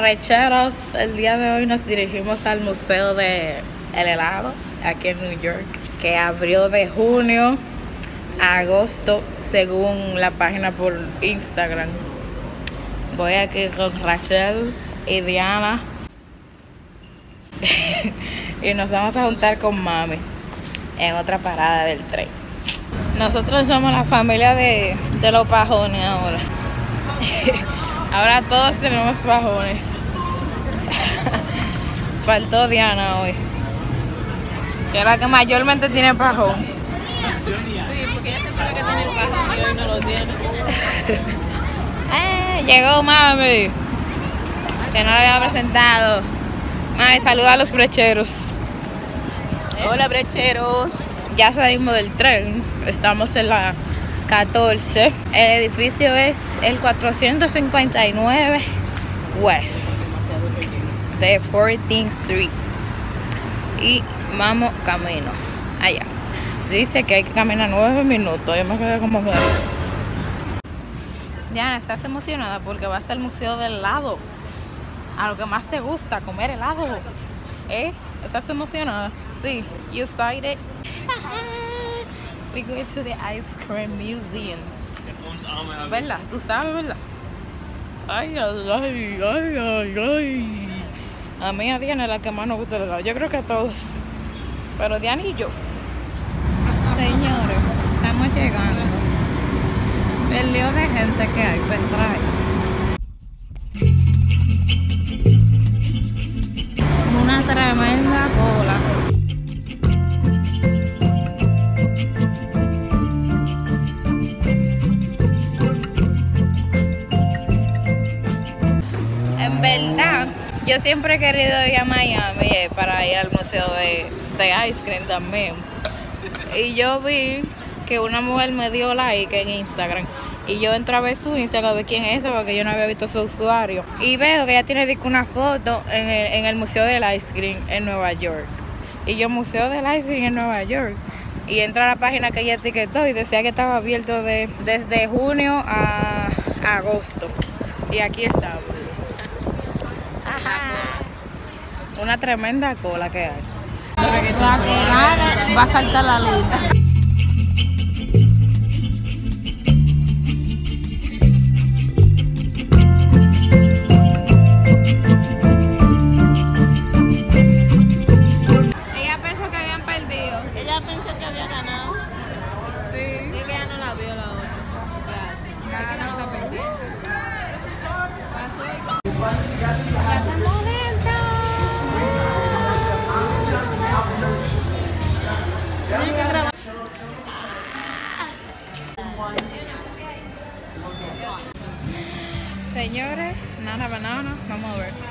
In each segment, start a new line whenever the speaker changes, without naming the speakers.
arrecheros, el día de hoy nos dirigimos al Museo de el Helado, aquí en New York, que abrió de junio a agosto, según la página por Instagram. Voy aquí con Rachel y Diana. y nos vamos a juntar con mami en otra parada del tren. Nosotros somos la familia de, de los pajones ahora. ahora todos tenemos pajones. Faltó Diana hoy. Que es la que mayormente tiene pajón. Sí, porque ella siempre que tiene el pajón y hoy no lo tiene. eh, llegó mami. Que no lo había presentado. Mami, saluda a los brecheros.
Hola brecheros.
Ya salimos del tren. Estamos en la 14. El edificio es el 459 West de 14th Street. Y vamos camino allá. Dice que hay que caminar nueve minutos. Yo me quedé como que. Diana, ¿estás emocionada? Porque vas al museo del helado. A lo que más te gusta, comer helado. ¿Eh? ¿Estás emocionada? Sí. You excited? We going to the ice cream museum. ¿Verdad? ¿Tú sabes, verdad? Ay, ay, ay, ay, ay. A mí a Diana es la que más nos gusta el helado. Yo creo que a todos. Pero Diana y yo. Señores, estamos llegando. El lío de gente que hay para entrar. Yo siempre he querido ir a Miami eh, para ir al museo de, de Ice Cream también. Y yo vi que una mujer me dio like en Instagram. Y yo entré a ver su Instagram, a quién es esa, porque yo no había visto su usuario. Y veo que ella tiene una foto en el, en el Museo del Ice Cream en Nueva York. Y yo, Museo del Ice Cream en Nueva York. Y entra a la página que ella etiquetó y decía que estaba abierto de, desde junio a agosto. Y aquí estamos. Una tremenda cola que hay. La que gane va a saltar la lista. Señores, nana banana, vamos a ver.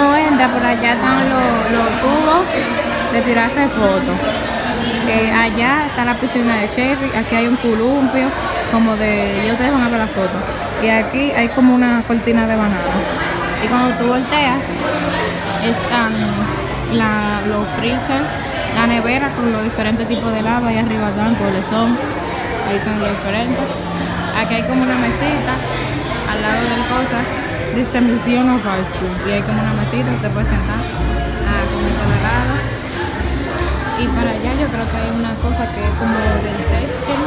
Uno entra, por allá están los, los tubos de tirarse fotos. Eh, allá está la piscina de Cherry, aquí hay un columpio, como de, yo van a ver la foto. Y aquí hay como una cortina de banana. Y cuando tú volteas, están la, los freezers, la nevera con los diferentes tipos de lava, ahí arriba están son ahí están los diferentes. Aquí hay como una mesita al lado de cosas Dice Museum Ice Cream. Y hay como una mesita que te puedes sentar a comer el helado. Y para allá yo creo que hay una cosa que es como del tasting,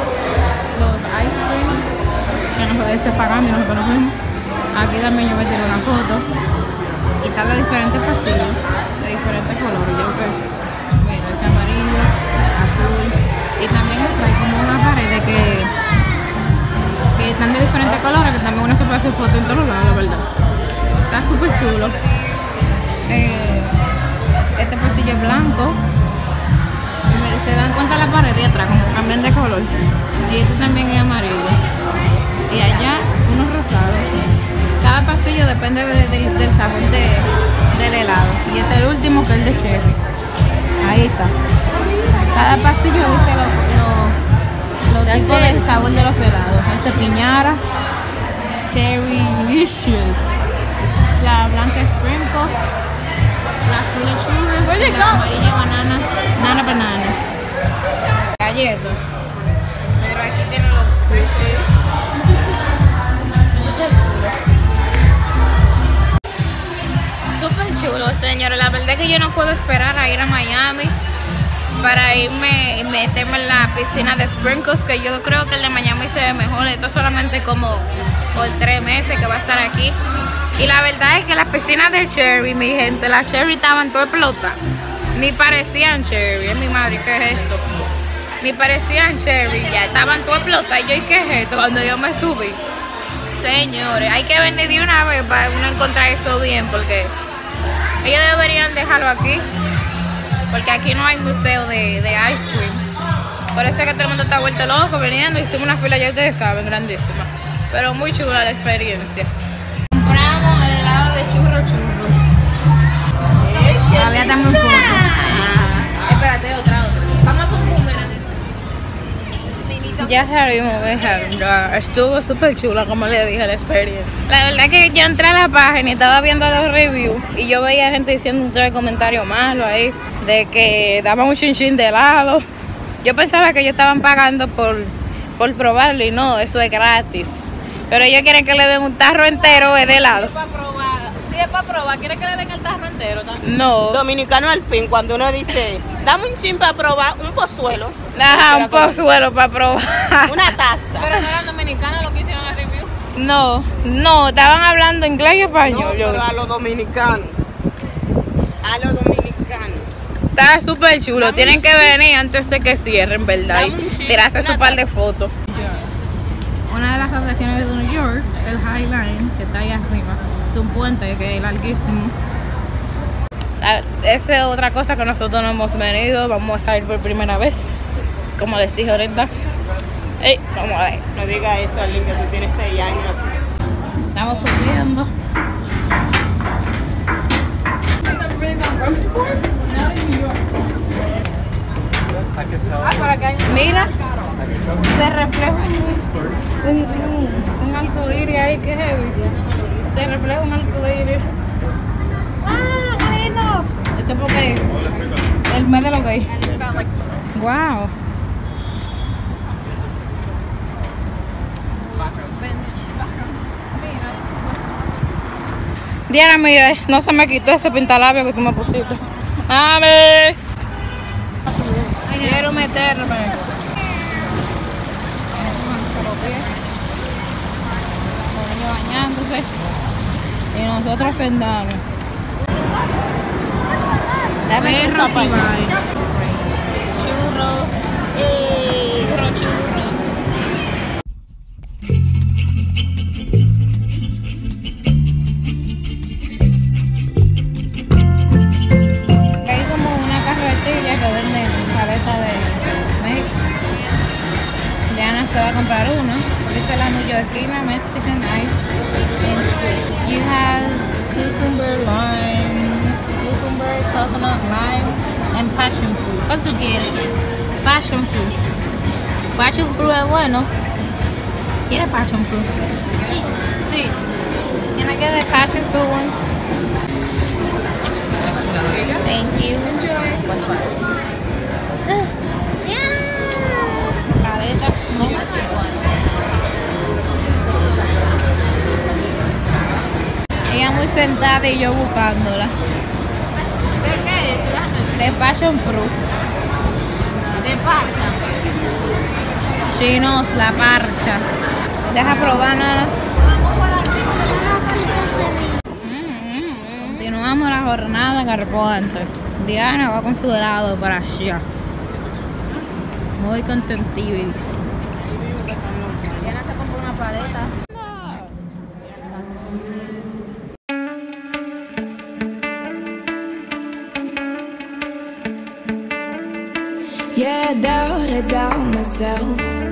los ice cream, que no puede ser pagando, no conocemos. Aquí también yo me tiré una foto. Y están los diferentes pasillos de diferentes colores. Yo creo que, mira, ese amarillo, azul. Y también trae como una pared que, que están de diferentes colores, que también uno se puede hacer foto en todos lados, la verdad. Está súper chulo. Eh, este pasillo es blanco. Y se dan cuenta la pared de atrás, como cambian de color. Y este también es amarillo. Y allá unos rosados. Cada pasillo depende de- de- del sabor de- del helado. Y este es el último que es el de cherry. Ahí está. Cada pasillo dice lo, del sabor de los helados. Ese piñara, cherry licious. La blanca sprinkle. La azul es sugar. La amarilla banana. Nana banana. Galletas. Pero aquí tienen los. Súper chulo, señores. La verdad es que yo no puedo esperar a ir a Miami para irme y meterme en la piscina de Sprinkles, que yo creo que el de Miami se ve mejor. Esto solamente como por tres meses que va a estar aquí. Y la verdad es que las piscinas de Cherry, mi gente, las Cherry estaban todas explotadas. Ni parecían Cherry, mi madre, ¿qué es esto? Ni parecían Cherry, ya estaban todas explotadas. Y yo, ¿y qué es esto? Cuando yo me subí. Señores, hay que venir de una vez para uno encontrar eso bien, porque ellos deberían dejarlo aquí, porque aquí no hay museo de, de ice cream. Por eso es que todo el mundo está vuelto loco viniendo. Hicimos una fila, ya ustedes saben, grandísima. Pero muy chula la experiencia. Compramos el helado de churro churro. Todavía en foto. Espérate, otra, Ya salimos, dejaron, ya. Estuvo súper chula, como le dije, la experiencia. La verdad que yo entré a la página y estaba viendo los reviews y yo veía gente diciendo un tres comentarios malos ahí de que daban un chinchín de helado. Yo pensaba que ellos estaban pagando por, por probarlo y no, eso es gratis. Pero ellos quieren que le den un tarro entero de helado.
Para probar. Si es para probar, ¿quiere que le den el tarro entero también?
No.
Dominicano al fin, cuando uno dice, dame un chin para probar un pozuelo,
Ajá, un pozuelo para probar.
una taza.
Pero no eran dominicanos los que hicieron el review.
No, no, estaban hablando inglés y español.
pero a los dominicanos. A los dominicanos.
Está súper chulo.
Dame
Tienen que venir antes de que cierren, ¿verdad?
Dame
Y tirarse su par de fotos. Una de las atracciones de New York, el High Line, que está ahí arriba. Es un puente que es larguísimo. Ah, Esa es otra cosa que nosotros no hemos venido. Vamos a ir por primera vez. Como les dije ahorita. Ey, vamos a ver.
No diga eso, Alin, que tú tienes 6 años.
Estamos subiendo. Mira, se refleja un, un, un arcoíris ahí que es heavy. Se refleja un arcoíris. ¡Ah, qué lindo! Este es porque el mes de los gays. Wow. Diana, mira, no se me quitó ese pintalabio que tú me pusiste. ¡Ames! Quiero meterme. Bañándose y nosotros
tu
Perros y. Churros. ¡Eh! Churro, churro. Hay como una carretilla que vende paleta de México. Diana se va a comprar uno. Dice el anuncio de and Sweet. You have cucumber, lime, cucumber, coconut, lime, and passion fruit. ¿Cuál tú quieres? Passion fruit. Passion fruit es bueno. ¿Quieres passion fruit? Sí. Can I get a passion fruit one? Thank you. Paletas, ah. no. Ella muy sentada y yo buscándola.
¿De qué es
De passion fruit.
De parcha.
Chinos, la parcha. Deja probar nada.
Vamos por aquí porque no sé
Continuamos la jornada carpante. Diana va con su helado para allá. Muy contentivis. Diana se compró una paleta.
I doubt myself.